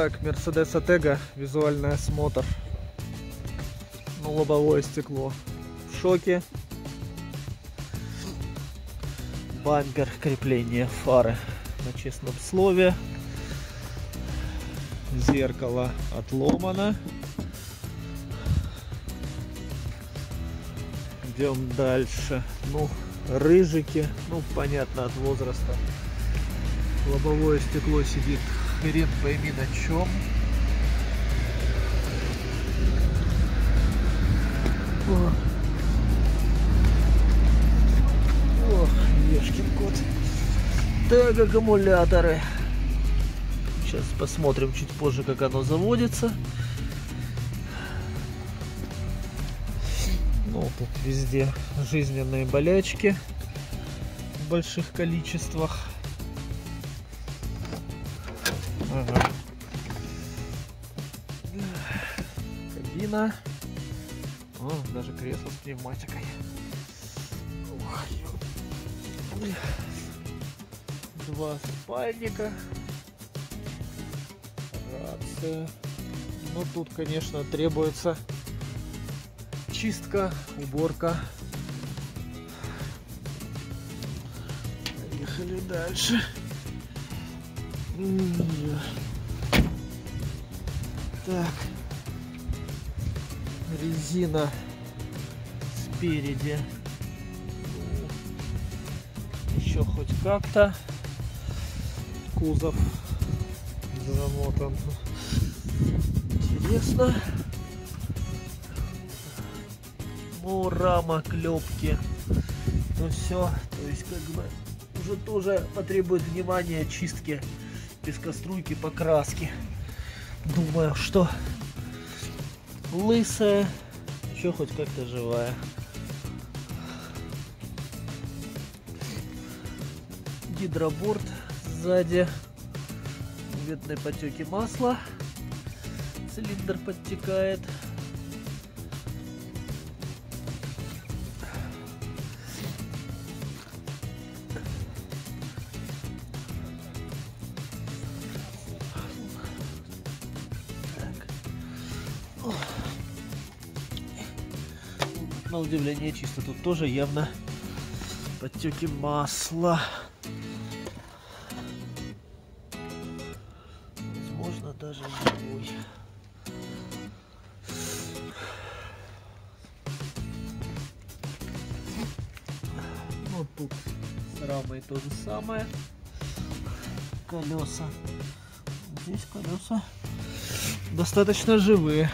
Так, Mercedes Atega, визуальный осмотр. Ну, лобовое стекло. В шоке. Бампер, крепление фары на честном слове. Зеркало отломано. Идем дальше. Ну, рыжики. Ну, понятно, от возраста. Лобовое стекло сидит хрен пойми на чем. О. Ох, ешкин кот. Так, аккумуляторы. Сейчас посмотрим чуть позже, как оно заводится. Ну, тут везде жизненные болячки в больших количествах. Ага. Кабина. О, даже кресло с пневматикой. Ой. Два спальника. Рация. Ну тут, конечно, требуется чистка, уборка. Поехали дальше. Так. Резина спереди. Еще хоть как-то. Кузов замотан. Интересно. Ну, рама, клепки. Ну все, то есть как бы уже тоже потребует внимания чистки пескоструйки покраски. Думаю, что лысая, еще хоть как-то живая. Гидроборд сзади. Видны потеки масла. Цилиндр подтекает. На удивление чисто. Тут тоже явно подтеки масла. Возможно, даже живой. Ну, тут с рамой то же самое. Колеса. Здесь колеса достаточно живые.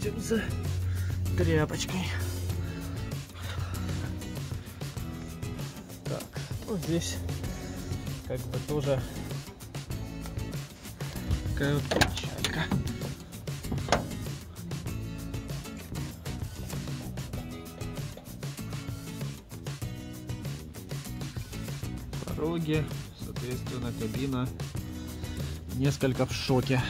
Сходим за тряпочкой. Так, ну здесь как бы тоже такая вот печалька. Пороги, соответственно, кабина несколько в шоке.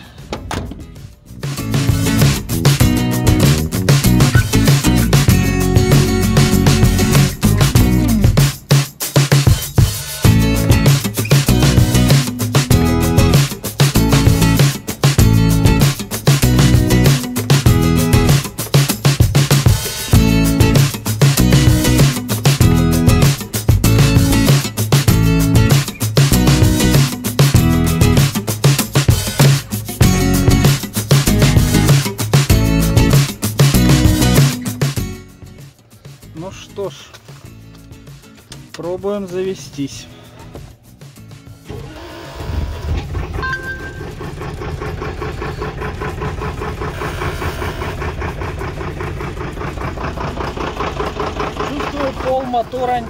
Что ж, пробуем завестись. Чувствую, пол мотора